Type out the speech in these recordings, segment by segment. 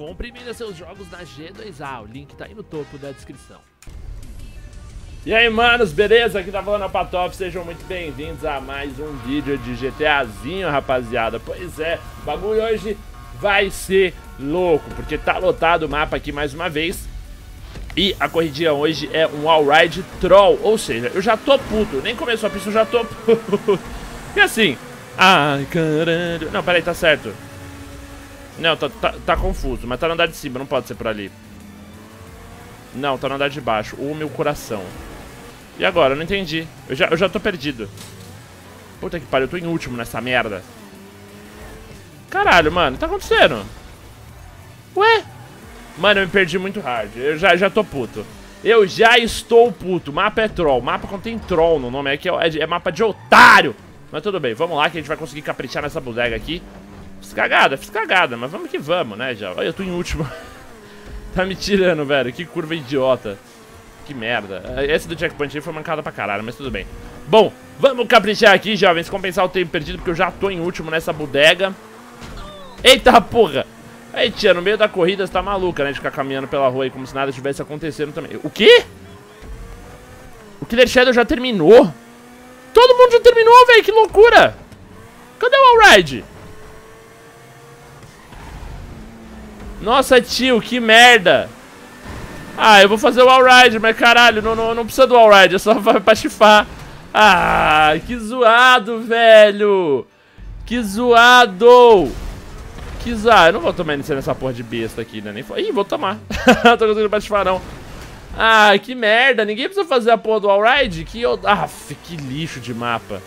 compre e seus jogos na G2A. O link tá aí no topo da descrição. E aí, manos, beleza? Aqui tá falando a Patoff, sejam muito bem-vindos a mais um vídeo de GTAzinho, rapaziada. Pois é, o bagulho hoje vai ser louco, porque tá lotado o mapa aqui mais uma vez. E a corridinha hoje é um all-ride troll, ou seja, eu já tô puto, nem começou a pista, eu já tô puto. E assim, ai caralho, não, peraí, tá certo. Não, tá, tá, tá confuso, mas tá no andar de cima, não pode ser por ali. Não, tá no andar de baixo, o meu coração. E agora? Eu não entendi. Eu já, eu já tô perdido. Puta que pariu, eu tô em último nessa merda. Caralho, mano, tá acontecendo? Ué? Mano, eu me perdi muito hard. Eu já, já tô puto. Eu já estou puto. Mapa é troll. Mapa contém troll no nome. É, que é, é mapa de otário. Mas tudo bem, vamos lá que a gente vai conseguir caprichar nessa bodega aqui. Fiz cagada, fiz cagada. Mas vamos que vamos, né, já. Olha, eu tô em último. tá me tirando, velho. Que curva idiota. Que merda. Esse do checkpoint aí foi mancada pra caralho, mas tudo bem. Bom, vamos caprichar aqui, jovens, compensar o tempo perdido, porque eu já tô em último nessa bodega. Eita porra! Aí, tia, no meio da corrida você tá maluca, né? De ficar caminhando pela rua aí como se nada estivesse acontecendo também. O quê? O Killer Shadow já terminou? Todo mundo já terminou, velho, que loucura! Cadê o Allride? Nossa, tio, que merda! Ah, eu vou fazer o Allride, mas caralho, não, não, não precisa do Allride, é só pra chifar. Ah, que zoado, velho! Que zoado! Que zoado. Eu não vou tomar iniciativa nessa porra de besta aqui, né? Nem... Ih, vou tomar. não tô conseguindo participar, não. Ah, que merda. Ninguém precisa fazer a porra do Allride? Que... Aff, que lixo de mapa.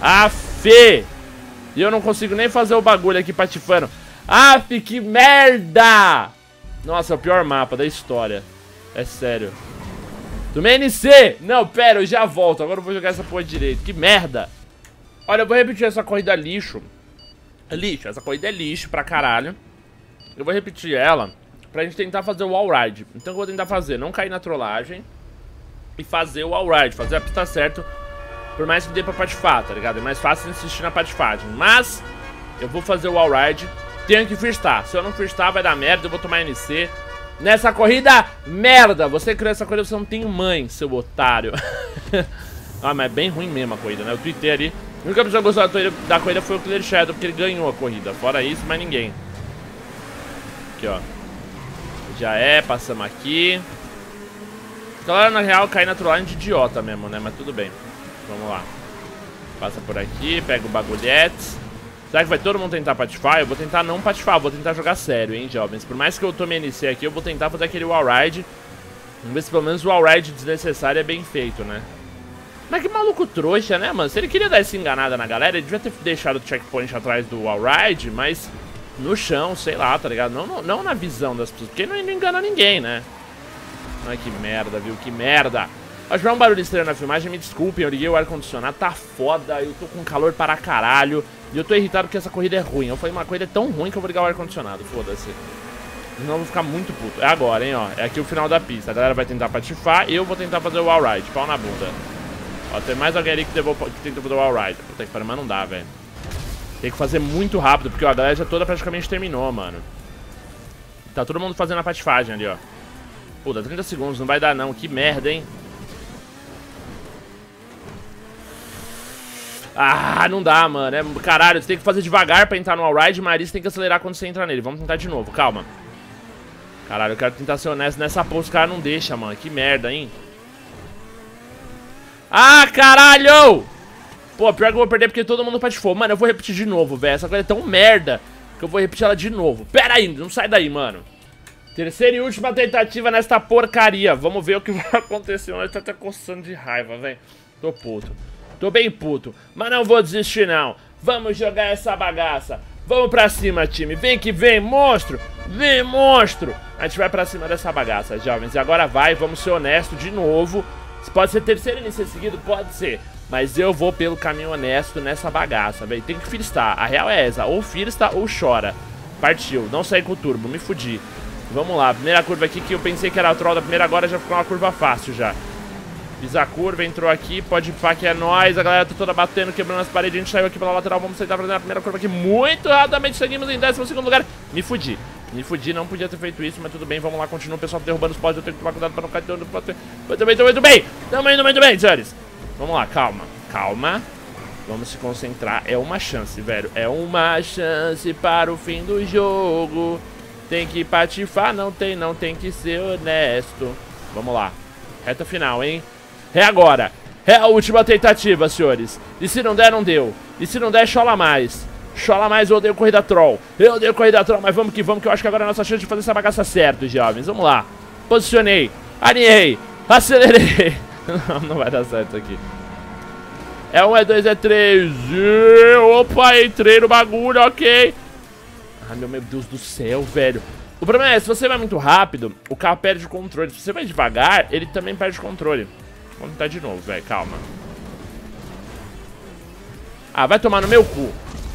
Aff! E eu não consigo nem fazer o bagulho aqui patifando. Aff, que merda! Nossa, é o pior mapa da história. É sério. Tomei NC! Não, pera, eu já volto. Agora eu vou jogar essa porra direito. Que merda! Olha, eu vou repetir essa corrida lixo. Lixo, essa corrida é lixo pra caralho. Eu vou repetir ela pra gente tentar fazer o all-ride. Então eu vou tentar fazer, não cair na trollagem. E fazer o all-ride, fazer a pista certa. Por mais que dê pra patifar, tá ligado? É mais fácil insistir na patifagem. Mas, eu vou fazer o all-ride tenho que freestar. Se eu não freestar, vai dar merda, eu vou tomar NC. Nessa corrida, merda! Você criou essa corrida, você não tem mãe, seu otário. ah, mas é bem ruim mesmo a corrida, né? Eu tuitei ali. A única pessoa que gostou da corrida, da corrida foi o Killer Shadow, porque ele ganhou a corrida. Fora isso, mais ninguém. Aqui, ó. Já é, passamos aqui. Claro, na real, cair na trollagem de idiota mesmo, né? Mas tudo bem. Vamos lá. Passa por aqui, pega o bagulhete. Será que vai todo mundo tentar patifar? Eu vou tentar não patifar, vou tentar jogar sério, hein, jovens. Por mais que eu tome NC aqui, eu vou tentar fazer aquele wallride. Vamos ver se pelo menos o wallride desnecessário é bem feito, né? Mas que maluco trouxa, né, mano? Se ele queria dar essa enganada na galera, ele devia ter deixado o checkpoint atrás do wallride, mas no chão, sei lá, tá ligado? Não, não, não na visão das pessoas, porque não, não engana ninguém, né? Ai, que merda, viu? Que merda! Acho que é um barulho estranho na filmagem, me desculpem, eu liguei o ar-condicionado, tá foda, eu tô com calor para caralho. E eu tô irritado porque essa corrida é ruim. Eu falei, uma corrida é tão ruim que eu vou ligar o ar-condicionado, foda-se. Senão eu vou ficar muito puto. É agora, hein, ó. É aqui o final da pista. A galera vai tentar patifar e eu vou tentar fazer o wall-ride. Pau na bunda. Ó, tem mais alguém ali que, devou, que tenta fazer o wall-ride. Puta que pariu, mas não dá, velho. Tem que fazer muito rápido, porque ó, a galera já toda praticamente terminou, mano. Tá todo mundo fazendo a patifagem ali, ó. Puta, 30 segundos, não vai dar não. Que merda, hein. Ah, não dá, mano. É, caralho, você tem que fazer devagar pra entrar no all-ride. Marisa tem que acelerar quando você entrar nele. Vamos tentar de novo, calma. Caralho, eu quero tentar ser honesto. Nessa porra os caras não deixam, mano. Que merda, hein? Ah, caralho! Pô, pior que eu vou perder porque todo mundo patifou. Mano, eu vou repetir de novo, velho. Essa coisa é tão merda que eu vou repetir ela de novo. Pera aí, não sai daí, mano. Terceira e última tentativa nesta porcaria. Vamos ver o que vai acontecer. Eu tô até coçando de raiva, velho. Tô puto. Tô bem puto, mas não vou desistir não. Vamos jogar essa bagaça. Vamos pra cima, time. Vem que vem, monstro. Vem, monstro. A gente vai pra cima dessa bagaça, jovens. E agora vai, vamos ser honestos de novo. Pode ser terceiro início seguido? Pode ser. Mas eu vou pelo caminho honesto nessa bagaça, velho. Tem que firstar. A real é essa. Ou firsta ou chora. Partiu. Não sair com o turbo. Me fudi. Vamos lá. Primeira curva aqui que eu pensei que era a troll da primeira. Agora já ficou uma curva fácil já. Fiz a curva, entrou aqui, pode pá que é nóis. A galera tá toda batendo, quebrando as paredes. A gente saiu aqui pela lateral, vamos tentar fazer a primeira curva aqui muito rapidamente. Seguimos em 12 lugar. Me fudi. Me fudi, não podia ter feito isso, mas tudo bem, vamos lá, continua o pessoal derrubando os pods, eu tenho que tomar cuidado pra não cair dentro do poste. Muito bem, muito bem, tamo indo muito bem, senhores. Vamos lá, calma, calma. Vamos se concentrar, é uma chance, velho, é uma chance para o fim do jogo. Tem que patifar, não tem, não, tem que ser honesto. Vamos lá, reta final, hein? É agora, é a última tentativa, senhores. E se não der, não deu. E se não der, chola mais. Chola mais, eu odeio corrida troll. Eu odeio corrida troll, mas vamos que vamos, que eu acho que agora é a nossa chance de fazer essa bagaça certo, jovens. Vamos lá. Posicionei, alinhei, acelerei. não, não vai dar certo aqui. É um, é dois, é três. E... Opa, entrei no bagulho, ok. Ai, meu, meu Deus do céu, velho. O problema é, se você vai muito rápido, o carro perde o controle. Se você vai devagar, ele também perde o controle. Vamos tentar de novo, velho, calma. Ah, vai tomar no meu cu.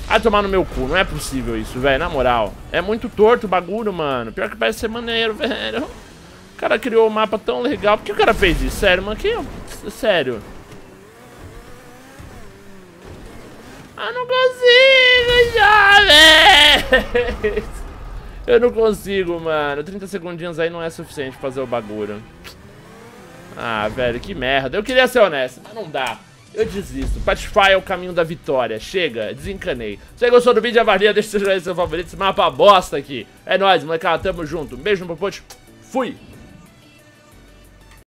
Vai tomar no meu cu, não é possível isso, velho, na moral. É muito torto o bagulho, mano. Pior que parece ser maneiro, velho. O cara criou um mapa tão legal. Por que o cara fez isso? Sério, mano, que... Sério. Ah, não consigo já, velho. Eu não consigo, mano. 30 segundinhos aí não é suficiente pra fazer o bagulho. Ah, velho, que merda. Eu queria ser honesto, mas não dá. Eu desisto. Patify é o caminho da vitória. Chega, desencanei. Se você gostou do vídeo, avalia, deixa seu favorito. Esse mapa bosta aqui. É nóis, molecada. Tamo junto. Beijo no popote. Fui!